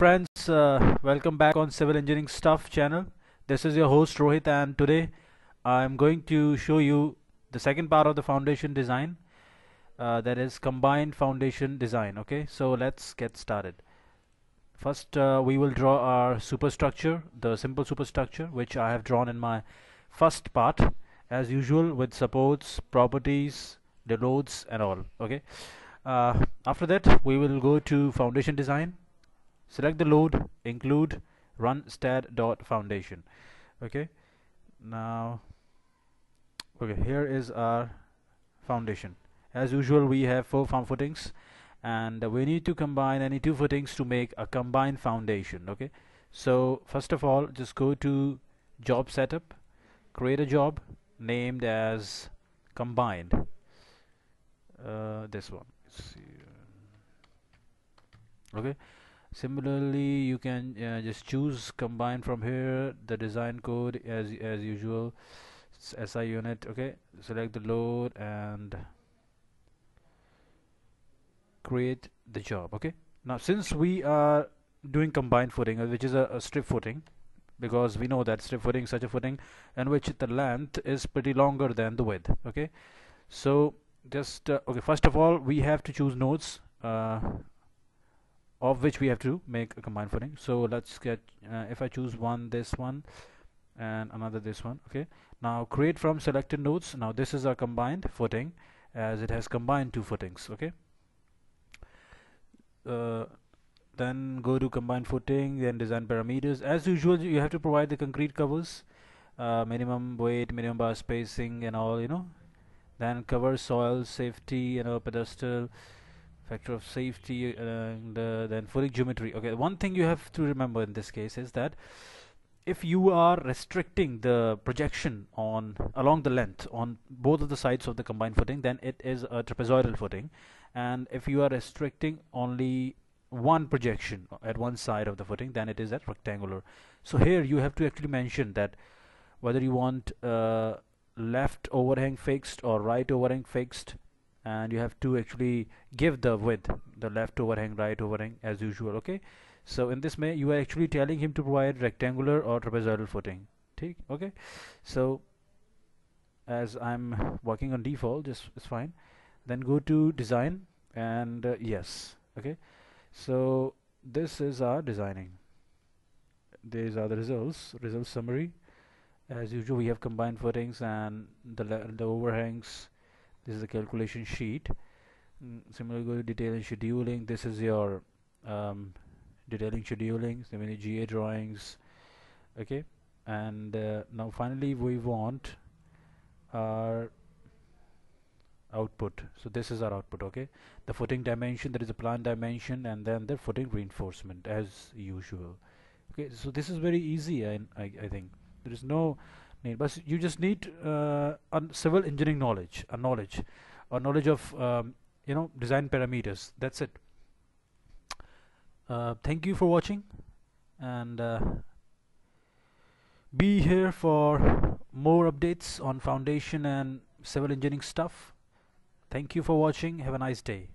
friends uh, welcome back on civil engineering stuff channel. This is your host Rohit and today I'm going to show you the second part of the foundation design uh, that is combined foundation design okay? So let's get started. First uh, we will draw our superstructure the simple superstructure which I have drawn in my first part as usual with supports properties the loads and all okay? Uh, after that we will go to foundation design select the load include run STAAD dot foundation. Okay. Now okay here is our foundation. As usual we have four farm footings and we need to combine any two footings to make a combined foundation okay? So first of all just go to job setup create a job named as combined. Uh, this one. Okay similarly you can uh, just choose combine from here the design code as as usual SI unit okay? Select the load and create the job okay? Now since we are doing combined footing uh, which is a, a strip footing because we know that strip footing such a footing in which the length is pretty longer than the width okay? So just uh, okay first of all we have to choose nodes uh, of which we have to make a combined footing. So let's get uh, if I choose one this one and another this one okay? Now create from selected nodes. Now this is our combined footing as it has combined two footings okay? Uh, then go to combined footing then design parameters. As usual you have to provide the concrete covers uh, minimum weight minimum bar spacing and all you know? Then cover soil safety you know pedestal factor of safety and uh, then footing geometry. Okay one thing you have to remember in this case is that if you are restricting the projection on along the length on both of the sides of the combined footing then it is a trapezoidal footing. And if you are restricting only one projection at one side of the footing then it is at rectangular. So here you have to actually mention that whether you want uh, left overhang fixed or right overhang fixed and you have to actually give the width the left overhang right overhang as usual okay? So in this way you are actually telling him to provide rectangular or trapezoidal footing take okay? So as I'm working on default just it's fine. Then go to design and uh, yes okay? So this is our designing. These are the results result summary. As usual we have combined footings and the the overhangs this is the calculation sheet. Mm, similarly go to detail and scheduling this is your um, detailing scheduling so many GA drawings okay? And uh, now finally we want our output. So this is our output okay? The footing dimension there is a plan dimension and then the footing reinforcement as usual. Okay so this is very easy I, I, I think. There is no need. But you just need uh, civil engineering knowledge a knowledge a knowledge of um, you know design parameters. That's it. Uh, thank you for watching and uh, be here for more updates on foundation and civil engineering stuff. Thank you for watching. Have a nice day